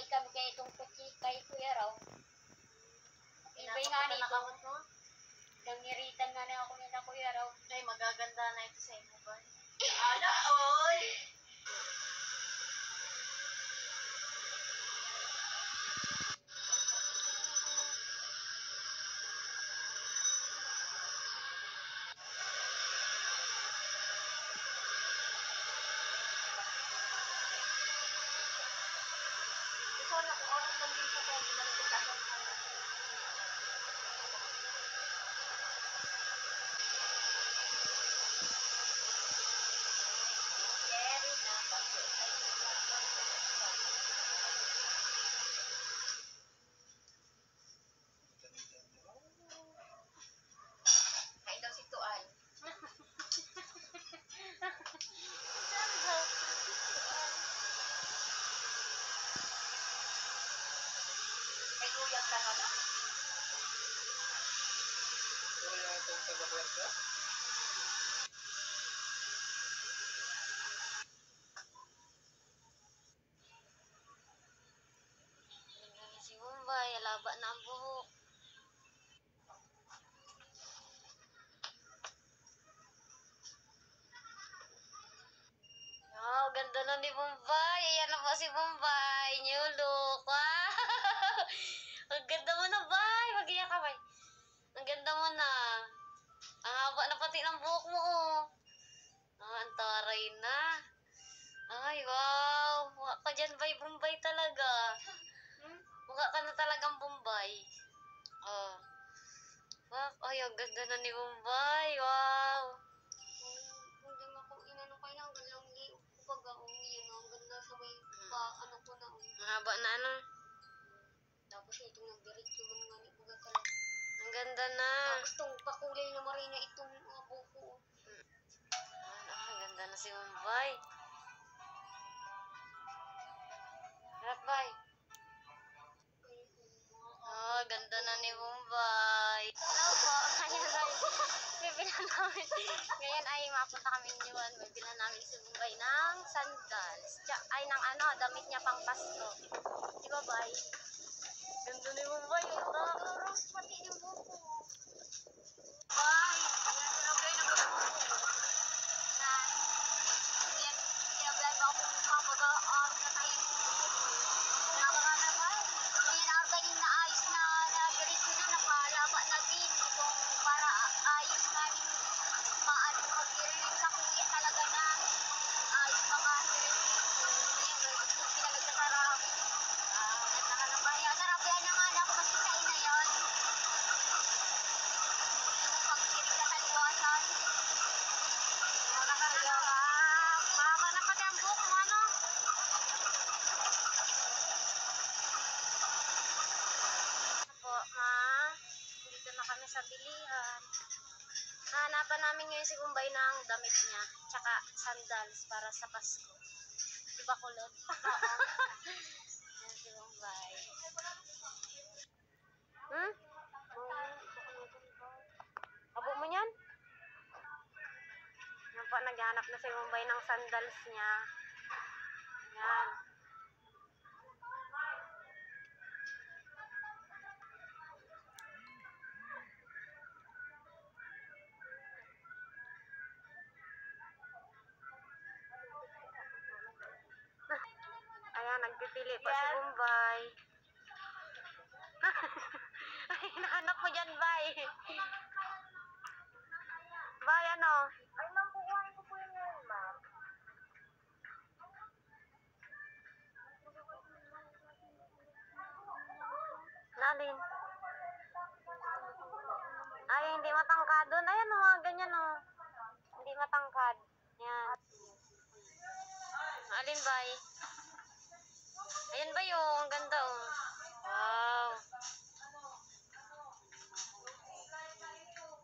nag-away kami kay itong kutsi kay Kuya raw. Ibay nga na nito. Nangiritan nga na ako nila Kuya raw. Ay, magaganda na ito sa imo ba? Ala, oy! Kung oras lang din sa kaya, di ba nagkakasal ka na? Jerry na pag ay Kain daw si Tuan. Kay Kuya ka ka ba? Kaya itong taga-puerta? Naging si Alaba na ang buhok. Oh, ganda na ni Bombay. Ayan na po si Bombay. New look. Wow! Ang ganda mo na, Bay. Mag-iyak ka, Bay. Ang ganda mo na. Ang haba na pati ng buhok mo, oh. Ah, ang taray na. Ay, wow. Mukha ka dyan, Bay. Bombay talaga. Hmm? Mukha ka na talagang Bombay. Oh. Wow. Ay, ang ganda na ni Bombay. Wow. Hindi mo ako inano kayo na, ang ganda lang hindi upag ako yan, ang ganda sa may Hmm. pa, ano ko na. oh. Ang haba na ano. Tapos itong nagdiretso man nga ni Puga talaga. Ang ganda na. Tapos itong pakulay na marina itong uh, buko. Ah, ang ganda na si Bombay. Harap, Bay. Oh, ganda na ni Bombay. Hello po. Ayan, Bay. Bibilan namin. Ngayon ay mapunta kami ni Juan. Bibilan namin si Bombay ng sandals. Ay, ng ano, damit niya pang Pasko. Di ba, Bay? Ganda ni Bombay. Ang pati yung buko. Ay, bilihan. Hahanapan namin ngayon si Kumbay ng damit niya, tsaka sandals para sa Pasko. Di ba kulot? Oo. Yan si Kumbay. Hmm? Abo mo yan? Yan po, naghahanap na si Kumbay ng sandals niya. Yan. Alin, Bay? Ayan ba yung ang ganda, oh. Wow.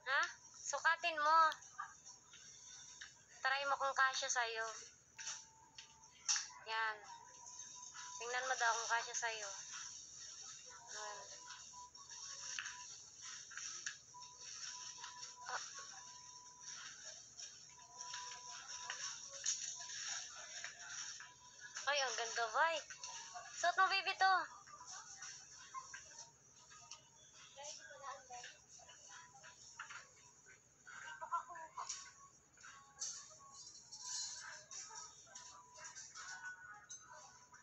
Ha? Sukatin mo. Try mo kung kasya sa'yo. Yan. Tingnan mo daw kung kasya sa'yo. Ay, ang ganda, Bay. Suot mo, baby. to.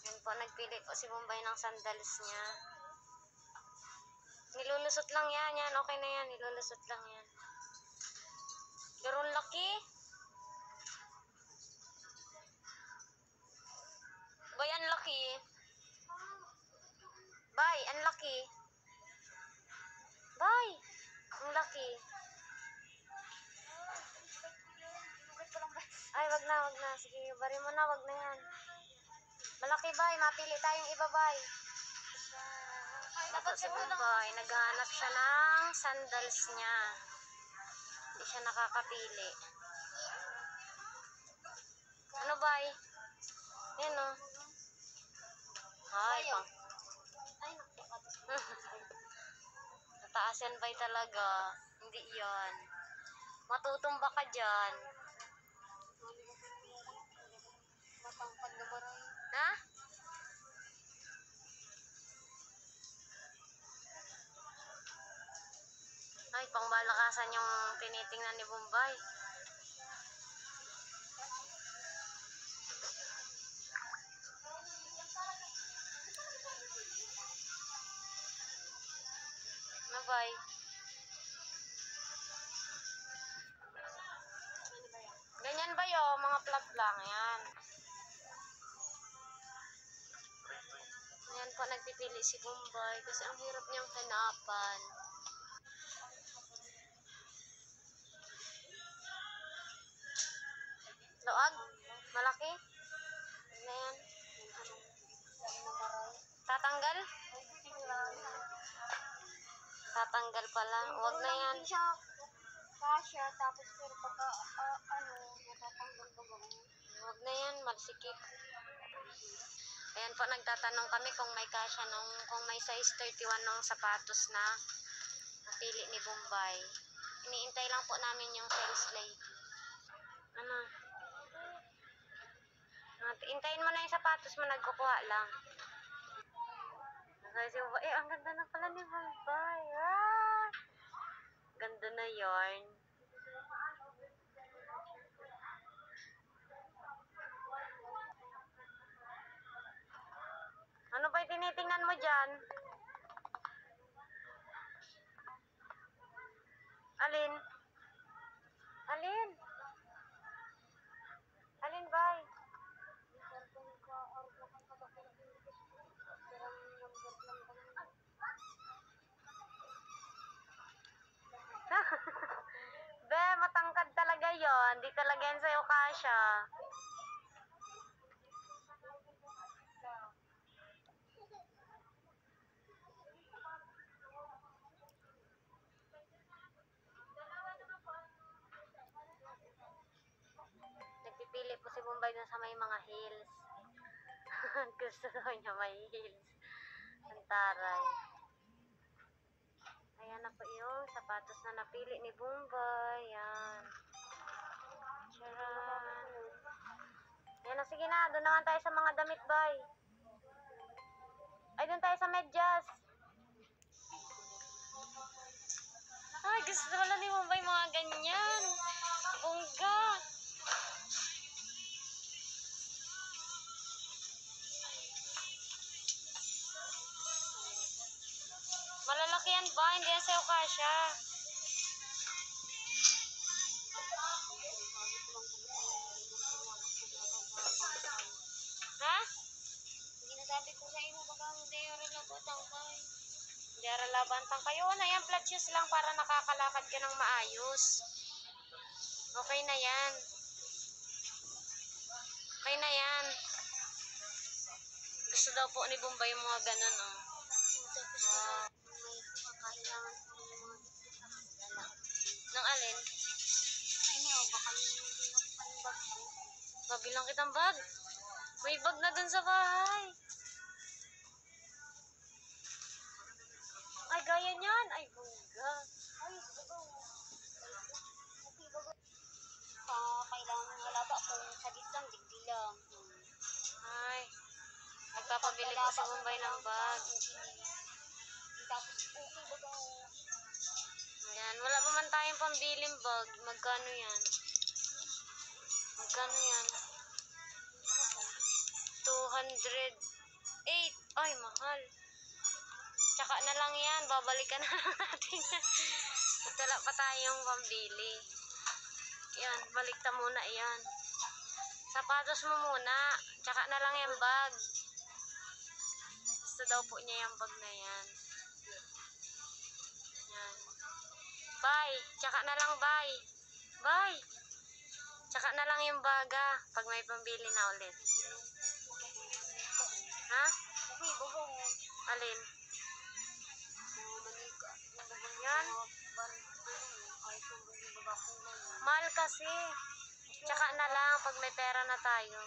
Yun po, nagpili po si Bombay ng sandals niya. Nilulusot lang yan, yan. Okay na yan, nilulusot lang yan. Pero laki. Bay, ang laki. Bay, ang laki. Ang laki. Ay, wag na, wag na. Sige, bari mo na, wag na yan. Malaki, bay. Mapili tayong iba, bay. Dapat si Bombay, naghahanap siya ng sandals niya. Hindi siya nakakapili. Ano, bay? Yan, oh. Ay, pang... Mataas yan, bay, talaga. Hindi yan. Matutumba ka dyan. Matangkad na baray. Ha? Ay, pangbalakasan yung tinitingnan ni Bombay. Bay? Ganyan ba yun? Mga plug lang yan. Ayan po, nagpipili si Bombay kasi ang hirap niyang hanapan. Tatanggal pala. Huwag na yan. Hindi siya kasya, tapos pero pagka, ah, ano, natatanggal ka ba? Huwag na yan, malsikip. Ayan po, nagtatanong kami kung may kasya nung, kung may size 31 ng sapatos na napili ni Bombay. Iniintay lang po namin yung sales lady. Ano? Intayin mo na yung sapatos mo, nagkukuha lang. Si Bombay, eh, ang ganda na pala ni Bombay. Ah! Ganda na yarn. Ano ba yung tinitingnan mo dyan? Alin? Alin talaga yon. Di talaga yan sa'yo kasha. Nagpipili po si Bombay dun sa may mga hills. Gusto daw niya may heels. Ang taray. Ayan na po yung sapatos na napili ni Bombay. Yan. Charan. Yan na, sige na. Doon naman tayo sa mga damit, bay. Ay, doon tayo sa medyas. Ay, gusto wala ni Bombay mga ganyan. Bongga. Malalaki yan ba? Hindi yan sa'yo kasha. Sa inyo, baka hindi rin nabutang ka. Hindi ara labantang kayo. Na yan, flat lang para nakakalakad ka ng maayos. Okay na yan. Okay na yan. Gusto daw po ni Bombay yung mga ganun, oh. Tapos Ah. may kakailangan ko ng mga dala. Nang alin? Ay, niyo, baka ako panbag ko. Babilang kitang bag. May bag na dun sa bahay. Ay, bongga. Ay, bago. Okay, bago. Ah, kailangan ng alaba kung sabit lang, digdi lang. Ay, nagpapabili po si Bombay ng bag. Tapos, okay ba daw? Ayan, wala pa man tayong pambiling bag. Magkano yan? Magkano yan? 208. Ay, mahal. Tsaka na lang yan. Babalikan na lang natin yan. Wala pa tayong pambili. Yan, balik ta muna yan. Sapatos mo muna. Tsaka na lang yung bag. Gusto daw po niya yung bag na yan. Yan. Bye. Tsaka na lang bye. Bye. Tsaka na lang yung baga pag may pambili na ulit. Ha? Alin? Yan. Mahal kasi. Tsaka na lang pag may pera na tayo.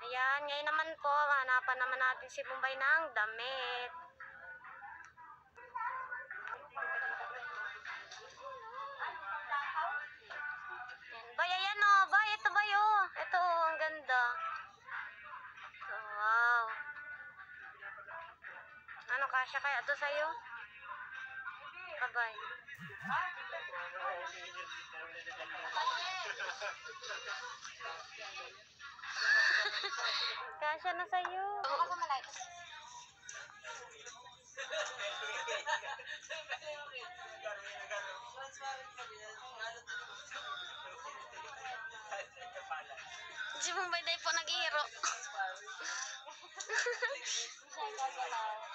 Ayan, ngayon naman po, hanapan naman natin si Bombay ng damit. Yan. Bay, ayan o. Bay, ito bay o. Ito o, ang ganda. Wow. Ano, kasya kaya ito sa'yo? Kabay. Kasya na sa'yo. Ako sa malay. Si Bombay Day po nag-ihiro.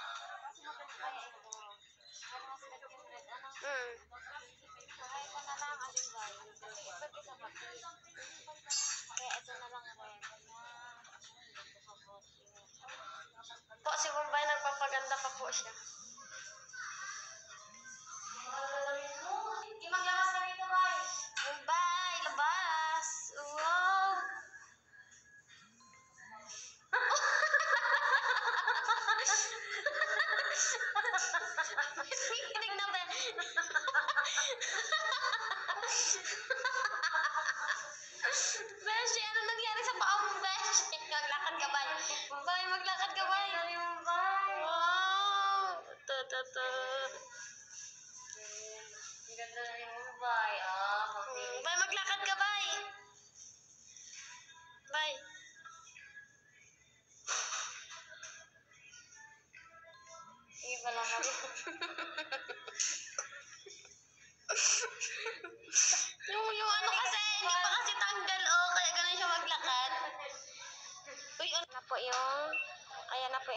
nagpapaganda pa Na yung Mumbai. Ah, Hmm, Bay, maglakad ka, Bay. Bay.